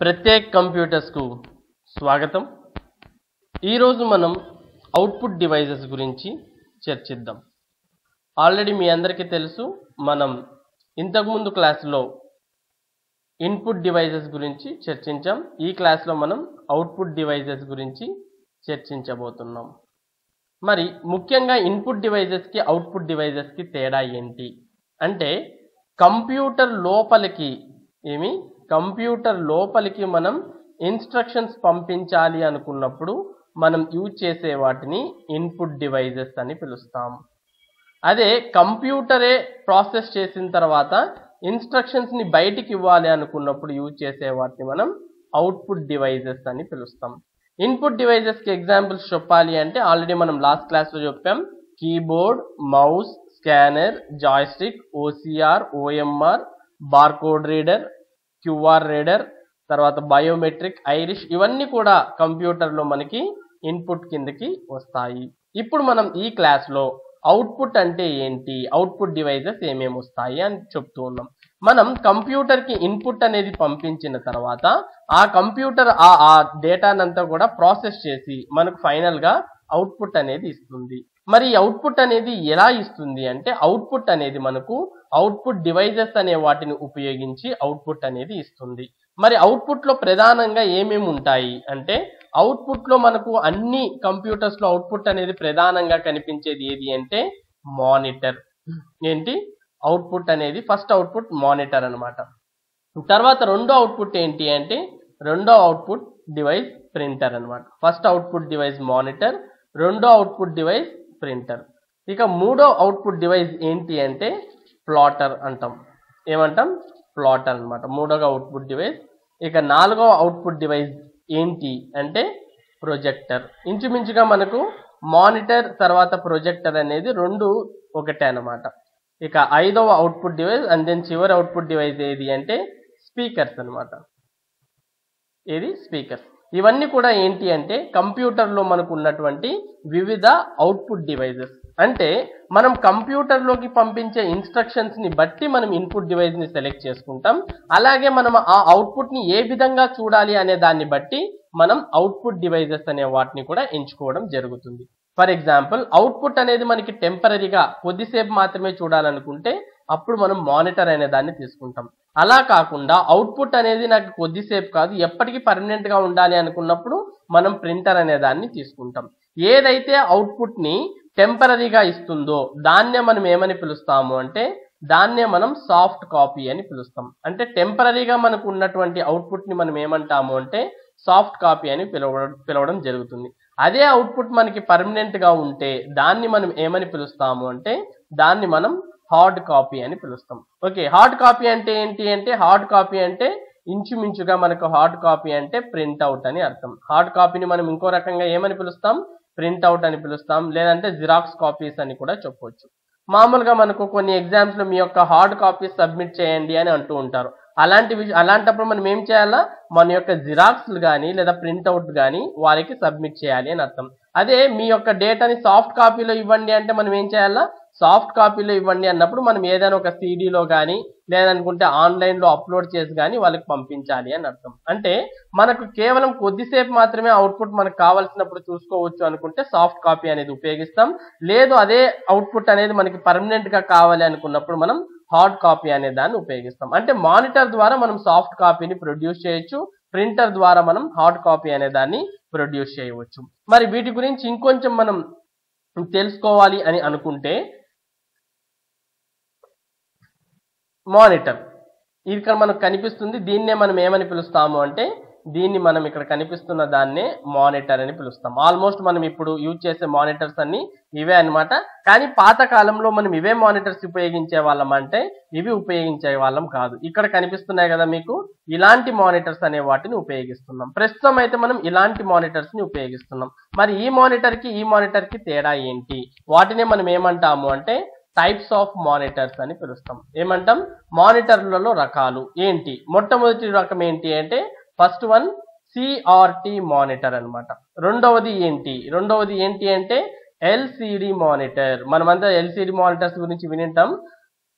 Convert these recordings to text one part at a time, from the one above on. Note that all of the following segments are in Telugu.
ప్రత్యేక్ కంప్యూటర్స్కు స్వాగతం. ఈరోజు మనం అవుట్పుట్ డివైజెస్ గురించి చర్చిద్దాం. ఆల్రెడీ మీ అందరికీ తెలుసు మనం ఇంతకుముందు క్లాస్లో ఇన్పుట్ డివైజెస్ గురించి చర్చించాం. ఈ క్లాస్లో మనం అవుట్పుట్ డివైజెస్ గురించి చర్చించబోతున్నాం. మరి ముఖ్యంగా ఇన్పుట్ డివైజెస్కి అవుట్పుట్ డివైజెస్కి తేడా ఏంటి? అంటే కంప్యూటర్ లోపలికి ఏమి కంప్యూటర్ లోపలికి మనం ఇన్స్ట్రక్షన్స్ పంపించాలి అనుకున్నప్పుడు మనం యూజ్ చేసే వాటిని ఇన్పుట్ డివైజెస్ అని పిలుస్తాం. అదే కంప్యూటరే ప్రాసెస్ చేసిన తర్వాత ఇన్స్ట్రక్షన్స్ని బయటికి ఇవ్వాలి అనుకున్నప్పుడు యూజ్ చేసే వాటిని మనం అవుట్పుట్ డివైజెస్ అని పిలుస్తాం. ఇన్పుట్ డివైజెస్కి ఎగ్జాంపుల్స్ చెప్పాలి అంటే ఆల్రెడీ మనం లాస్ట్ క్లాస్లో చెప్పాం. Keyboard mouse scanner joystick OCR OMR barcode reader QR reader తర్వాత బయోమెట్రిక్ ఐరిష్ ఇవన్నీ కూడా కంప్యూటర్లో మనకి ఇన్పుట్ కిందకి వస్తాయి. ఇప్పుడు మనం ఈ క్లాస్లో అవుట్పుట్ అంటే ఏంటి? అవుట్పుట్ డివైజెస్ ఏమేమి వస్తాయి అని చెప్తూ ఉన్నాం. మనం కంప్యూటర్కి ఇన్పుట్ అనేది పంపించిన తర్వాత ఆ కంప్యూటర్ ఆ ఆ డేటానంతా కూడా ప్రాసెస్ చేసి మనకు ఫైనల్గా అవుట్పుట్ అనేది ఇస్తుంది. మరి అవుట్పుట్ అనేది ఎలా ఇస్తుంది అంటే అవుట్పుట్ అనేది మనకు అవుట్పుట్ డివైజెస్ అనే వాటిని ఉపయోగించి అవుట్పుట్ అనేది ఇస్తుంది. మరి అవుట్పుట్లో ప్రధానంగా ఏమేమి ఉంటాయి? అంటే అవుట్పుట్లో మనకు అన్ని కంప్యూటర్స్లో అవుట్పుట్ అనేది ప్రధానంగా కనిపించేది ఏది అంటే మానిటర్ ఏంటి? అవుట్పుట్ అనేది ఫస్ట్ అవుట్పుట్ మానిటర్ అన్నమాట. తర్వాత రెండో అవుట్పుట్ ఏంటి అంటే రెండో అవుట్పుట్ డివైస్ ప్రింటర్ అనమాట ఫస్ట్ అవుట్పుట్ డివైస్ మానిటర్ రెండో అవుట్పుట్ డివైస్ ప్రింటర్ ఇక మూడో అవుట్పుట్ డివైస్ ఏంటి అంటే ప్లాటర్ అంటాం. ఏమంటాం? ప్లాటర్ అన్నమాట. మూడవ అవుట్పుట్ డివైస్ ఇక నాలుగవ అవుట్పుట్ డివైస్ ఏంటి అంటే ప్రొజెక్టర్ ఇంచుమించుగా మనకు మానిటర్ తర్వాత ప్రొజెక్టర్ అనేది రెండు ఒకటే అనమాట ఇక ఐదవ అవుట్పుట్ డివైస్ అండ్ దెన్ చివరి అవుట్పుట్ డివైస్ ఏది అంటే స్పీకర్స్ అన్నమాట. ఏది? స్పీకర్స్ ఇవన్నీ కూడా ఏంటి అంటే కంప్యూటర్లో మనకు ఉన్నటువంటి వివిధ అవుట్పుట్ డివైజెస్. అంటే మనం కంప్యూటర్లోకి పంపించే ఇన్స్ట్రక్షన్స్ని బట్టి మనం ఇన్పుట్ డివైస్ని సెలెక్ట్ చేసుకుంటాం. అలాగే మనం ఆ అవుట్పుట్ని ఏ విధంగా చూడాలి అనే దాన్ని బట్టి మనం అవుట్పుట్ డివైజెస్ అనే వాటిని కూడా ఎంచుకోవడం జరుగుతుంది. ఫర్ ఎగ్జాంపుల్ అవుట్పుట్ అనేది మనకి టెంపరీగా కొద్దిసేపు మాత్రమే చూడాలనుకుంటే అప్పుడు మనం మానిటర్ అనే దాన్ని తీసుకుంటాం. అలా కాకుండా అవుట్పుట్ అనేది నాకు కొద్దిసేపు కాదు ఎప్పటికీ పర్మనెంట్గా ఉండాలి అనుకున్నప్పుడు మనం ప్రింటర్ అనే దాన్ని తీసుకుంటాం. ఏదైతే అవుట్పుట్ని టెంపరీగా ఇస్తుందో దాన్నే మనం ఏమని పిలుస్తాము అంటే దాన్నే మనం సాఫ్ట్ కాపీ అని పిలుస్తాం. అంటే టెంపరీగా మనకు ఉన్నటువంటి అవుట్పుట్ని మనం ఏమంటాము అంటే సాఫ్ట్ కాపీ అని పిలవడం పిలవడం జరుగుతుంది. అదే అవుట్పుట్ మనకి పర్మనెంట్గా ఉంటే దాన్ని మనం ఏమని పిలుస్తాము అంటే దాన్ని మనం హార్డ్ కాపీ అని పిలుస్తాం. ఓకే హార్డ్ కాపీ అంటే ఏంటి అంటే హార్డ్ కాపీ అంటే ఇంచుమించుగా మనకు హార్డ్ కాపీ అంటే ప్రింట్ అవుట్ అని అర్థం. హార్డ్ కాపీని మనం ఇంకో రకంగా ఏమని పిలుస్తాం? ప్రింట్ అవుట్ అని పిలుస్తాం. లేదంటే జిరాక్స్ కాపీస్ అని కూడా చెప్పవచ్చు మామూలుగా మనకు కొన్ని ఎగ్జామ్స్లో మీ యొక్క హార్డ్ కాపీస్ సబ్మిట్ చేయండి అని అంటూ ఉంటారు. అలాంటి అలాంటప్పుడు మనం ఏం చేయాలా? మన యొక్క జిరాక్స్లు కానీ లేదా ప్రింట్అవుట్ కానీ వారికి సబ్మిట్ చేయాలి అని అర్థం. అదే మీ యొక్క డేటాని సాఫ్ట్ కాపీలో ఇవ్వండి అంటే మనం ఏం చేయాలా? సాఫ్ట్ కాపీలో ఇవ్వండి అన్నప్పుడు మనం ఏదైనా ఒక సీడీలో కానీ లేదనుకుంటే ఆన్లైన్లో అప్లోడ్ చేసి కానీ వాళ్ళకి పంపించాలి అని అర్థం. అంటే మనకు కేవలం కొద్దిసేపు మాత్రమే అవుట్పుట్ మనకు కావాల్సినప్పుడు చూసుకోవచ్చు అనుకుంటే సాఫ్ట్ కాపీ అనేది ఉపయోగిస్తాం. లేదు అదే అవుట్పుట్ అనేది మనకి పర్మనెంట్గా కావాలి అనుకున్నప్పుడు మనం హార్డ్ కాపీ అనే దాన్ని ఉపయోగిస్తాం. అంటే మానిటర్ ద్వారా మనం సాఫ్ట్ కాపీని ప్రొడ్యూస్ చేయొచ్చు. ప్రింటర్ ద్వారా మనం హార్డ్ కాపీ అనే దాన్ని ప్రొడ్యూస్ చేయవచ్చు. మరి వీటి గురించి ఇంకొంచెం మనం తెలుసుకోవాలి అని అనుకుంటే మానిటర్. ఇక్కడ మనకు కనిపిస్తుంది దీన్నే మనం ఏమని పిలుస్తాము అంటే దీన్ని మనం ఇక్కడ కనిపిస్తున్న దాన్నే మానిటర్ అని పిలుస్తాం. ఆల్మోస్ట్ మనం ఇప్పుడు యూజ్ చేసే మానిటర్స్ అన్ని ఇవే అన్నమాట. కానీ పాత కాలంలో మనం ఇవే మానిటర్స్ ఉపయోగించే వాళ్ళం అంటే ఇవి ఉపయోగించే వాళ్ళం కాదు. ఇక్కడ కనిపిస్తున్నాయి కదా మీకు ఇలాంటి మానిటర్స్ అనే వాటిని ఉపయోగిస్తున్నాం. ప్రస్తుతం అయితే మనం ఇలాంటి మానిటర్స్ని ఉపయోగిస్తున్నాం. మరి ఈ మానిటర్కి ఈ మానిటర్కి తేడా ఏంటి? వాటినే మనం ఏమంటాము అంటే టైప్స్ ఆఫ్ మానిటర్స్ అని పిలుస్తాం. ఏమంటాం? మానిటర్లలో రకాలు. ఏంటి? మొట్టమొదటి రకం ఏంటి అంటే ఫస్ట్ వన్ సిఆర్టి మానిటర్ అన్నమాట. రెండవది ఏంటి? రెండవది ఏంటి అంటే ఎల్సిడి మానిటర్ మనమంతా ఎల్సిడి మానిటర్స్ గురించి వినింటాం.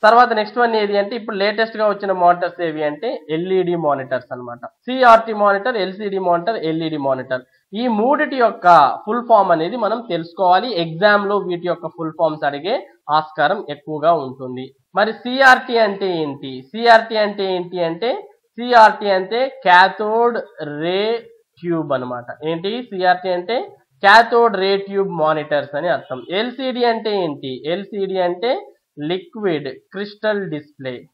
తర్వాత నెక్స్ట్ వన్ ఏది అంటే ఇప్పుడు లేటెస్ట్గా వచ్చిన మానిటర్స్ ఏవి అంటే ఎల్ఈడి మానిటర్స్ అన్నమాట. CRT monitor LCD monitor LED monitor ఈ మూడిటి యొక్క ఫుల్ ఫామ్ అనేది మనం తెలుసుకోవాలి. ఎగ్జామ్లో వీటి యొక్క ఫుల్ ఫామ్స్ అడిగే ఆస్కారం ఎక్కువగా ఉంటుంది. మరి సిఆర్టి అంటే ఏంటి? సిఆర్టి అంటే ఏంటి అంటే సిఆర్టీ అంటే క్యాథోడ్ రే ట్యూబ్ అన్నమాట. ఏంటి? సిఆర్టీ అంటే క్యాథోడ్ రే ట్యూబ్ మానిటర్స్ అని అర్థం. ఎల్సిడి అంటే ఏంటి? ఎల్సిడి అంటే లిక్విడ్ క్రిస్టల్ డిస్ప్లే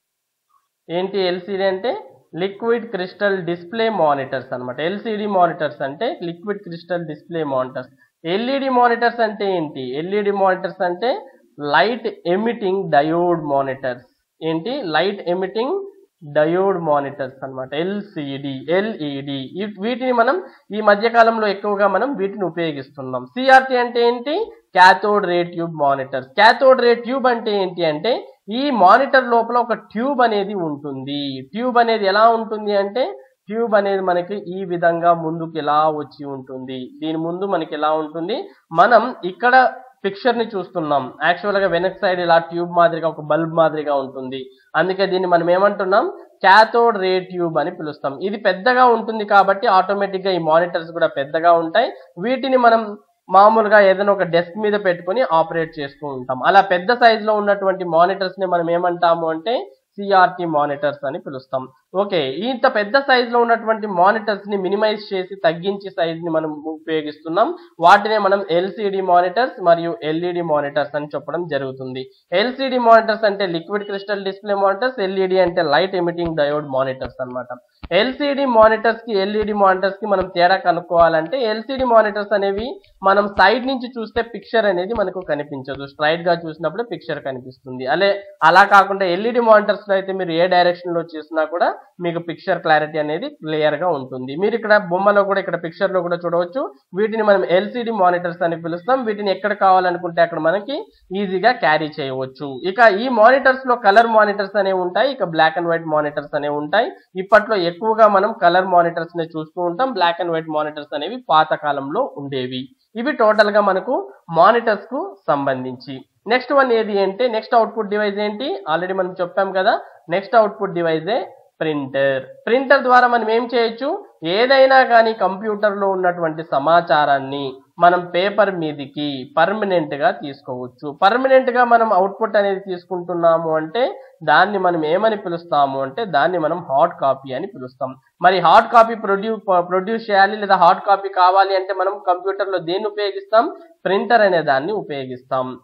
ఏంటి ఎల్సిడి అంటే? లిక్విడ్ క్రిస్టల్ డిస్ప్లే మానిటర్స్ అన్నమాట. ఎల్సిడి మానిటర్స్ అంటే liquid crystal display monitors LED monitors అంటే ఏంటి? ఎల్ఈడి మానిటర్స్ అంటే లైట్ ఎమిటింగ్ డయోడ్ మానిటర్స్. ఏంటి? లైట్ ఎమిటింగ్ డయోడ్ మానిటర్స్ అన్నమాట. LCD LED. వీటిని మనం ఈ మధ్య కాలంలో ఎక్కువగా మనం వీటిని ఉపయోగిస్తున్నాం. సిఆర్టీ అంటే ఏంటి? Cathode ray tube monitors. Cathode ray tube అంటే ఏంటి అంటే ఈ మానిటర్ లోపల ఒక ట్యూబ్ అనేది ఉంటుంది. ట్యూబ్ అనేది ఎలా ఉంటుంది అంటే ట్యూబ్ అనేది మనకి ఈ విధంగా ముందుకు ఇలా వచ్చి ఉంటుంది. దీని ముందు మనకి ఎలా ఉంటుంది? మనం ఇక్కడ పిక్చర్ని చూస్తున్నాం. యాక్చువల్గా వెనక్ సైడ్ ఇలా ట్యూబ్ మాదిరిగా ఒక బల్బ్ మాదిరిగా ఉంటుంది. అందుకే దీన్ని మనం ఏమంటున్నాం? క్యాథోడ్ రే ట్యూబ్ అని పిలుస్తాం. ఇది పెద్దగా ఉంటుంది కాబట్టి ఆటోమేటిక్గా ఈ మానిటర్స్ కూడా పెద్దగా ఉంటాయి. వీటిని మనం మామూలుగా ఏదైనా ఒక డెస్క్ మీద పెట్టుకొని ఆపరేట్ చేస్తూ ఉంటాం. అలా పెద్ద సైజ్లో ఉన్నటువంటి మానిటర్స్ని మనం ఏమంటాము అంటే సిఆర్టీ మానిటర్స్ అని పిలుస్తాం. ఓకే ఇంత పెద్ద సైజ్లో ఉన్నటువంటి మానిటర్స్ని మినిమైజ్ చేసి తగ్గించి సైజ్ని మనం ఉపయోగిస్తున్నాం. వాటినే మనం ఎల్సిడి మానిటర్స్ మరియు ఎల్ఈడి మానిటర్స్ అని చెప్పడం జరుగుతుంది. ఎల్సిడి మానిటర్స్ అంటే liquid crystal display monitors LED అంటే లైట్ ఎమిటింగ్ డయోడ్ మానిటర్స్ అన్నమాట. ఎల్సిడి మానిటర్స్కి ఎల్ఈడి మానిటర్స్కి మనం తేడా కనుక్కోవాలంటే ఎల్సిడి మానిటర్స్ అనేవి మనం సైడ్ నుంచి చూస్తే పిక్చర్ అనేది మనకు కనిపించదు. స్ట్రైట్గా చూసినప్పుడు పిక్చర్ కనిపిస్తుంది. అలే అలా కాకుండా ఎల్ఈడి మానిటర్స్లో అయితే మీరు ఏ డైరెక్షన్లో చూసినా కూడా మీకు పిక్చర్ క్లారిటీ అనేది క్లియర్గా ఉంటుంది. మీరు ఇక్కడ బొమ్మలో కూడా ఇక్కడ పిక్చర్లో కూడా చూడవచ్చు. వీటిని మనం ఎల్సిడి మానిటర్స్ అని పిలుస్తాం. వీటిని ఎక్కడ కావాలనుకుంటే అక్కడ మనకి ఈజీగా క్యారీ చేయవచ్చు. ఇక ఈ మానిటర్స్లో కలర్ మానిటర్స్ అనేవి ఉంటాయి. ఇక బ్లాక్ అండ్ వైట్ మానిటర్స్ అనేవి ఉంటాయి. ఇప్పట్లో ఎక్కువగా మనం కలర్ మానిటర్స్ని చూస్తూ ఉంటాం. బ్లాక్ అండ్ వైట్ మానిటర్స్ అనేవి పాత కాలంలో ఉండేవి. ఇవి టోటల్గా మనకు మానిటర్స్కు సంబంధించి. నెక్స్ట్ వన్ ఏది అంటే నెక్స్ట్ అవుట్పుట్ డివైస్ ఏంటి? ఆల్రెడీ మనం చెప్పాం కదా. నెక్స్ట్ అవుట్పుట్ డివైజే ప్రింటర్. ప్రింటర్ ద్వారా మనం ఏం చేయొచ్చు? ఏదైనా కానీ కంప్యూటర్లో ఉన్నటువంటి సమాచారాన్ని మనం పేపర్ మీదికి పర్మనెంట్గా తీసుకోవచ్చు. పర్మనెంట్గా మనం అవుట్పుట్ అనేది తీసుకుంటున్నాము అంటే దాన్ని మనం ఏమని పిలుస్తాము అంటే దాన్ని మనం హార్డ్ కాపీ అని పిలుస్తాం. మరి హార్డ్ కాపీ ప్రొడ్యూ ప్రొడ్యూస్ చేయాలి లేదా హార్డ్ కాపీ కావాలి అంటే మనం కంప్యూటర్లో దేన్ని ఉపయోగిస్తాం? ప్రింటర్ అనే దాన్ని ఉపయోగిస్తాం.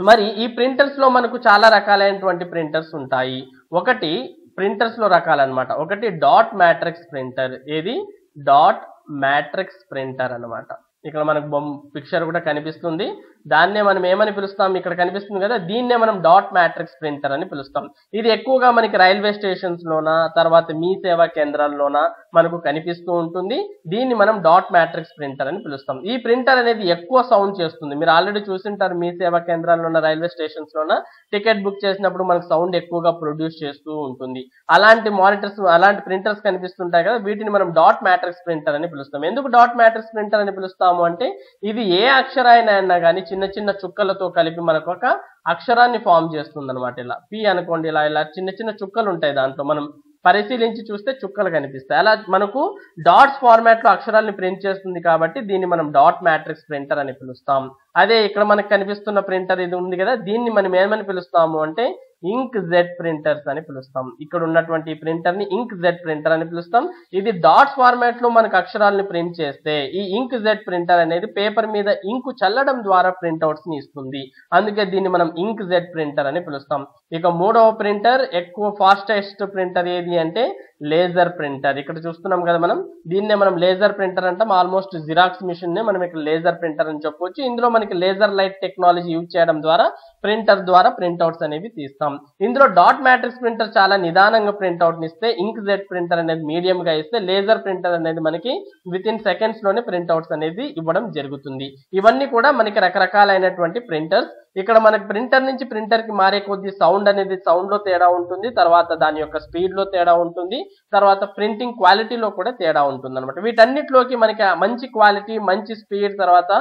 మరి ఈ ప్రింటర్స్లో మనకు చాలా రకాలైనటువంటి ప్రింటర్స్ ఉంటాయి. ఒకటి ప్రింటర్స్లో రకాలన్నమాట. ఒకటి డాట్ మ్యాట్రిక్స్ ప్రింటర్ ఏది? డాట్ మ్యాట్రిక్స్ ప్రింటర్ అన్నమాట. ఇక్కడ మనకు బొమ్మ పిక్చర్ కూడా కనిపిస్తుంది. దాన్నే మనం ఏమని పిలుస్తాం? ఇక్కడ కనిపిస్తుంది కదా దీన్నే మనం డాట్ మ్యాట్రిక్స్ ప్రింటర్ అని పిలుస్తాం. ఇది ఎక్కువగా మనకి రైల్వే స్టేషన్స్ లోన తర్వాత మీ సేవా కేంద్రాల్లోన మనకు కనిపిస్తూ ఉంటుంది. దీన్ని మనం డాట్ మ్యాట్రిక్స్ ప్రింటర్ అని పిలుస్తాం. ఈ ప్రింటర్ అనేది ఎక్కువ సౌండ్ చేస్తుంది. మీరు ఆల్రెడీ చూసింటారు మీ సేవా కేంద్రాల్లోన రైల్వే స్టేషన్స్ లోన టికెట్ బుక్ చేసినప్పుడు మనకు సౌండ్ ఎక్కువగా ప్రొడ్యూస్ చేస్తూ ఉంటుంది. అలాంటి మానిటర్స్ అలాంటి ప్రింటర్స్ కనిపిస్తుంటాయి కదా వీటిని మనం డాట్ మ్యాట్రిక్స్ ప్రింటర్ అని పిలుస్తాం. ఎందుకు డాట్ మ్యాట్రిక్స్ ప్రింటర్ అని పిలుస్తాము అంటే ఇది ఏ అక్షరాయన అయినా కానీ చిన్న చిన్న చుక్కలతో కలిపి మనకు ఒక అక్షరాన్ని ఫామ్ చేస్తుంది అనమాట ఇలా. పి అనుకోండి ఇలా ఇలా చిన్న చిన్న చుక్కలు ఉంటాయి దాంట్లో. మనం పరిశీలించి చూస్తే చుక్కలు కనిపిస్తాయి. అలా మనకు డాట్స్ ఫార్మాట్లో అక్షరాల్ని ప్రింట్ చేస్తుంది కాబట్టి దీన్ని మనం డాట్ మ్యాట్రిక్స్ ప్రింటర్ అని పిలుస్తాం. అదే ఇక్కడ మనకు కనిపిస్తున్న ప్రింటర్ ఇది ఉంది కదా దీన్ని మనం ఏమని పిలుస్తాము అంటే ఇంక్ జెడ్ ప్రింటర్స్ అని పిలుస్తాం. ఇక్కడ ఉన్నటువంటి ప్రింటర్ని ఇంక్ జెడ్ ప్రింటర్ అని పిలుస్తాం. ఇది డాట్స్ ఫార్మాట్లో మనకు అక్షరాలను ప్రింట్ చేస్తే ఈ ఇంక్ జెడ్ ప్రింటర్ అనేది పేపర్ మీద ఇంకు చల్లడం ద్వారా ప్రింట్అవుట్స్ని ఇస్తుంది. అందుకే దీన్ని మనం ఇంక్ జెడ్ ప్రింటర్ అని పిలుస్తాం. ఇక మూడవ ప్రింటర్ ఎక్కువ ఫాస్టెస్ట్ ప్రింటర్ ఏది అంటే లేజర్ ప్రింటర్ ఇక్కడ చూస్తున్నాం కదా మనం. దీన్నే మనం లేజర్ ప్రింటర్ అంటాం. ఆల్మోస్ట్ జిరాక్స్ మిషన్ నే మనం ఇక్కడ లేజర్ ప్రింటర్ అని చెప్పవచ్చు ఇందులో మనకి లేజర్ లైట్ టెక్నాలజీ యూజ్ చేయడం ద్వారా ప్రింటర్ ద్వారా ప్రింట్అవుట్స్ అనేవి తీస్తాం. ఇందులో డాట్ మ్యాట్రిక్స్ ప్రింటర్ చాలా నిదానంగా ప్రింట్అవుట్ ఇస్తే ఇంక్ జెడ్ ప్రింటర్ అనేది మీడియం గా ఇస్తే లేజర్ ప్రింటర్ అనేది మనకి విత్ ఇన్ సెకండ్స్లోనే ప్రింట్అవుట్స్ అనేది ఇవ్వడం జరుగుతుంది. ఇవన్నీ కూడా మనకి రకరకాలైనటువంటి ప్రింటర్స్ ఇక్కడ మనకి ప్రింటర్ నుంచి ప్రింటర్కి మారే కొద్ది సౌండ్ అనేది సౌండ్లో తేడా ఉంటుంది. తర్వాత దాని యొక్క స్పీడ్లో తేడా ఉంటుంది. తర్వాత ప్రింటింగ్ క్వాలిటీలో కూడా తేడా ఉంటుంది అనమాట వీటన్నిటిలోకి మనకి మంచి క్వాలిటీ మంచి స్పీడ్ తర్వాత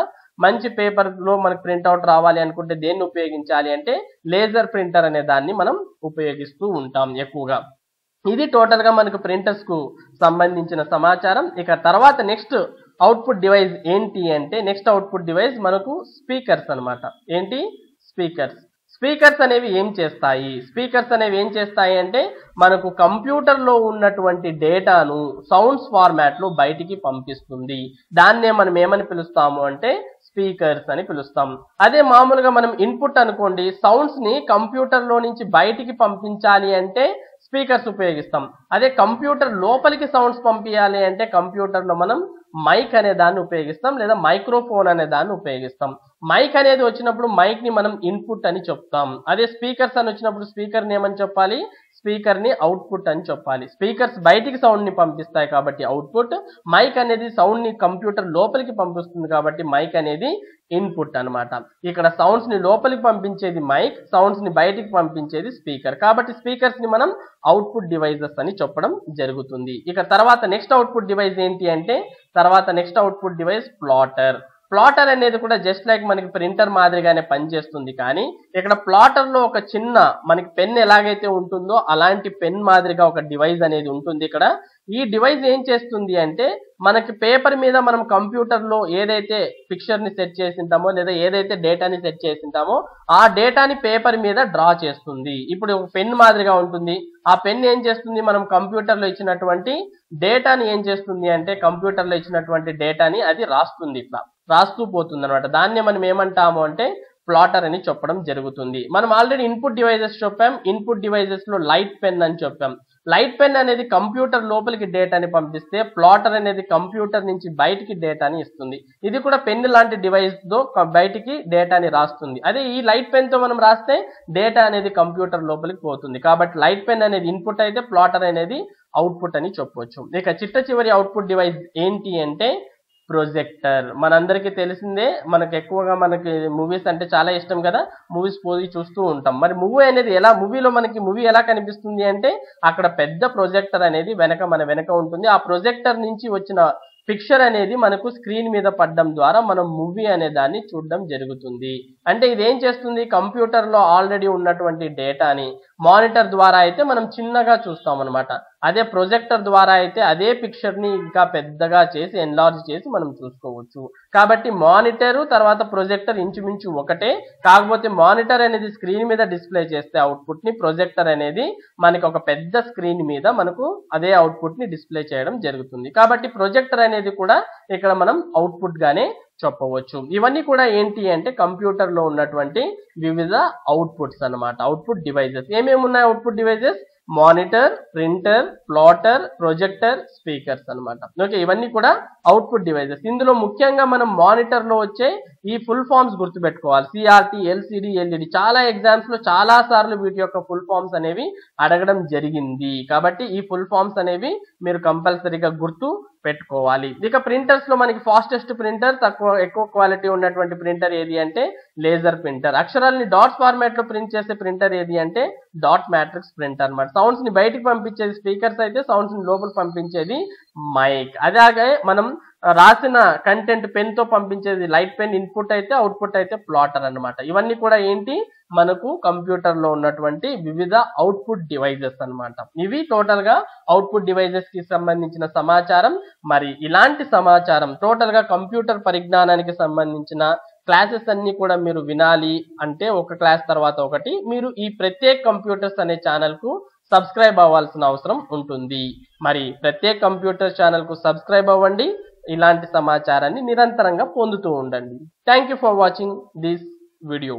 మంచి పేపర్లో మనకి ప్రింట్అవుట్ రావాలి అనుకుంటే దేన్ని ఉపయోగించాలి అంటే లేజర్ ప్రింటర్ అనే దాన్ని మనం ఉపయోగిస్తూ ఉంటాం ఎక్కువగా. ఇది టోటల్గా మనకు ప్రింటర్స్కు సంబంధించిన సమాచారం. ఇక తర్వాత నెక్స్ట్ అవుట్పుట్ డివైస్ ఏంటి అంటే నెక్స్ట్ అవుట్పుట్ డివైస్ మనకు స్పీకర్స్ అనమాట ఏంటి? స్పీకర్స్. స్పీకర్స్ అనేవి ఏం చేస్తాయి? స్పీకర్స్ అనేవి ఏం చేస్తాయి అంటే మనకు కంప్యూటర్లో ఉన్నటువంటి డేటాను సౌండ్స్ ఫార్మాట్లో బయటికి పంపిస్తుంది. దాన్నే మనం ఏమని పిలుస్తాము అంటే స్పీకర్స్ అని పిలుస్తాం. అదే మామూలుగా మనం ఇన్పుట్ అనుకోండి సౌండ్స్ని కంప్యూటర్లో నుంచి బయటికి పంపించాలి అంటే స్పీకర్స్ ఉపయోగిస్తాం. అదే కంప్యూటర్ లోపలికి సౌండ్స్ పంపించాలి అంటే కంప్యూటర్లో మనం మైక్ అనే దాన్ని ఉపయోగిస్తాం లేదా మైక్రోఫోన్ అనే దాన్ని ఉపయోగిస్తాం. మైక్ అనేది వచ్చినప్పుడు మైక్ని మనం ఇన్పుట్ అని చెప్తాం. అదే స్పీకర్స్ అని వచ్చినప్పుడు స్పీకర్ని ఏమని చెప్పాలి? స్పీకర్ని అవుట్పుట్ అని చెప్పాలి. స్పీకర్స్ బయటికి సౌండ్ని పంపిస్తాయి కాబట్టి అవుట్పుట్. మైక్ అనేది సౌండ్ని కంప్యూటర్ లోపలికి పంపిస్తుంది కాబట్టి మైక్ అనేది ఇన్పుట్ అన్నమాట. ఇక్కడ సౌండ్స్ని లోపలికి పంపించేది మైక్ సౌండ్స్ని బయటికి పంపించేది స్పీకర్. కాబట్టి స్పీకర్స్ని మనం అవుట్పుట్ డివైజెస్ అని చెప్పడం జరుగుతుంది. ఇక తర్వాత నెక్స్ట్ అవుట్పుట్ డివైస్ ఏంటి అంటే తర్వాత next output device plotter. Plotter అనేది కూడా జస్ట్ లైక్ మనకి ప్రింటర్ మాదిరిగానే పనిచేస్తుంది. కానీ ఇక్కడ ప్లాటర్లో ఒక చిన్న మనకి పెన్ ఎలాగైతే ఉంటుందో అలాంటి పెన్ మాదిరిగా ఒక డివైస్ అనేది ఉంటుంది ఇక్కడ. ఈ డివైస్ ఏం చేస్తుంది అంటే మనకి పేపర్ మీద మనం కంప్యూటర్లో ఏదైతే పిక్చర్ని సెట్ చేసింటామో లేదా ఏదైతే డేటాని సెట్ చేసింటామో ఆ డేటాని పేపర్ మీద డ్రా చేస్తుంది. ఇప్పుడు ఒక పెన్ మాదిరిగా ఉంటుంది. ఆ పెన్ ఏం చేస్తుంది? మనం కంప్యూటర్లో ఇచ్చినటువంటి డేటాని ఏం చేస్తుంది అంటే కంప్యూటర్లో ఇచ్చినటువంటి డేటాని అది రాస్తుంది ఇట్లా. రాస్తూ పోతుంది అనమాట దాన్నే మనం ఏమంటాము అంటే ప్లాటర్ అని చెప్పడం జరుగుతుంది. మనం ఆల్రెడీ ఇన్పుట్ డివైజెస్ చెప్పాం. ఇన్పుట్ డివైజెస్లో లైట్ పెన్ అని చెప్పాం. లైట్ పెన్ అనేది కంప్యూటర్ లోపలికి డేటాని పంపిస్తే ప్లాటర్ అనేది కంప్యూటర్ నుంచి బయటికి డేటాని ఇస్తుంది. ఇది కూడా పెన్ లాంటి డివైస్తో బయటికి డేటాని రాస్తుంది. అదే ఈ లైట్ పెన్తో మనం రాస్తే డేటా అనేది కంప్యూటర్ లోపలికి పోతుంది. కాబట్టి లైట్ పెన్ అనేది ఇన్పుట్ అయితే ప్లాటర్ అనేది అవుట్పుట్ అని చెప్పవచ్చు ఇక చిట్ట చివరి అవుట్పుట్ డివైస్ ఏంటి అంటే ప్రొజెక్టర్. మనందరికీ తెలిసిందే మనకు ఎక్కువగా మనకి మూవీస్ అంటే చాలా ఇష్టం కదా మూవీస్ పోయి చూస్తూ ఉంటాం. మరి మూవీ అనేది ఎలా మూవీలో మనకి మూవీ ఎలా కనిపిస్తుంది అంటే అక్కడ పెద్ద ప్రొజెక్టర్ అనేది వెనక మన వెనక ఉంటుంది. ఆ ప్రొజెక్టర్ నుంచి వచ్చిన పిక్చర్ అనేది మనకు స్క్రీన్ మీద పడడం ద్వారా మనం మూవీ అనే దాన్ని చూడడం జరుగుతుంది. అంటే ఇది ఏం చేస్తుంది? కంప్యూటర్లో ఆల్రెడీ ఉన్నటువంటి డేటాని మానిటర్ ద్వారా అయితే మనం చిన్నగా చూస్తాం అనమాట అదే ప్రొజెక్టర్ ద్వారా అయితే అదే పిక్చర్ని ఇంకా పెద్దగా చేసి ఎన్లార్జ్ చేసి మనం చూసుకోవచ్చు. కాబట్టి మానిటర్ తర్వాత ప్రొజెక్టర్ ఇంచుమించు ఒకటే. కాకపోతే మానిటర్ అనేది స్క్రీన్ మీద డిస్ప్లే చేస్తే అవుట్పుట్ని ప్రొజెక్టర్ అనేది మనకి ఒక పెద్ద స్క్రీన్ మీద మనకు అదే అవుట్పుట్ని డిస్ప్లే చేయడం జరుగుతుంది. కాబట్టి ప్రొజెక్టర్ అనేది కూడా ఇక్కడ మనం అవుట్పుట్గానే చెప్పవచ్చు. ఇవన్నీ కూడా ఏంటి అంటే కంప్యూటర్లో ఉన్నటువంటి వివిధ అవుట్పుట్స్ అన్నమాట. అవుట్పుట్ డివైజెస్ ఏమేమి ఉన్నాయి output devices monitor printer plotter projector speakers అన్నమాట. ఓకే ఇవన్నీ కూడా అవుట్పుట్ డివైజెస్. ఇందులో ముఖ్యంగా మనం మానిటర్లో వచ్చే ఈ ఫుల్ ఫామ్స్ గుర్తుపెట్టుకోవాలి. సిఆర్టీ ఎల్సిడి ఎల్ఈడి చాలా ఎగ్జామ్స్లో చాలా సార్లు వీటి యొక్క ఫుల్ ఫామ్స్ అనేవి అడగడం జరిగింది. కాబట్టి ఈ ఫుల్ ఫామ్స్ అనేవి మీరు కంపల్సరీగా గుర్తు పెట్టుకోవాలి. ఇక ప్రింటర్స్లో మనకి ఫాస్టెస్ట్ ప్రింటర్ తక్కువ ఎక్కువ క్వాలిటీ ఉన్నటువంటి ప్రింటర్ ఏది అంటే లేజర్ ప్రింటర్ అక్షరాలని డాట్స్ ఫార్మాట్లో ప్రింట్ చేసే ప్రింటర్ ఏది అంటే డాట్ మ్యాట్రిక్స్ ప్రింటర్ అన్నమాట. సౌండ్స్ని బయటికి పంపించేది స్పీకర్స్ అయితే సౌండ్స్ని లోపల పంపించేది మైక్ అలాగే మనం రాసిన కంటెంట్ పెన్తో పంపించేది లైట్ పెన్ ఇన్పుట్ అయితే అవుట్పుట్ అయితే ప్లాటర్ అన్నమాట. ఇవన్నీ కూడా ఏంటి? మనకు కంప్యూటర్లో ఉన్నటువంటి వివిధ అవుట్పుట్ డివైజెస్ అన్నమాట. ఇవి టోటల్గా అవుట్పుట్ డివైజెస్కి సంబంధించిన సమాచారం. మరి ఇలాంటి సమాచారం టోటల్గా కంప్యూటర్ పరిజ్ఞానానికి సంబంధించిన క్లాసెస్ అన్ని కూడా మీరు వినాలి అంటే ఒక క్లాస్ తర్వాత ఒకటి. మీరు ఈ ప్రత్యేక కంప్యూటర్స్ అనే ఛానల్కు సబ్స్క్రైబ్ అవ్వాల్సిన అవసరం ఉంటుంది. మరి ప్రత్యేక కంప్యూటర్ ఛానల్కు సబ్స్క్రైబ్ అవ్వండి. ఇలాంటి సమాచారాన్ని నిరంతరంగా పొందుతూ ఉండండి. Thank you for watching this video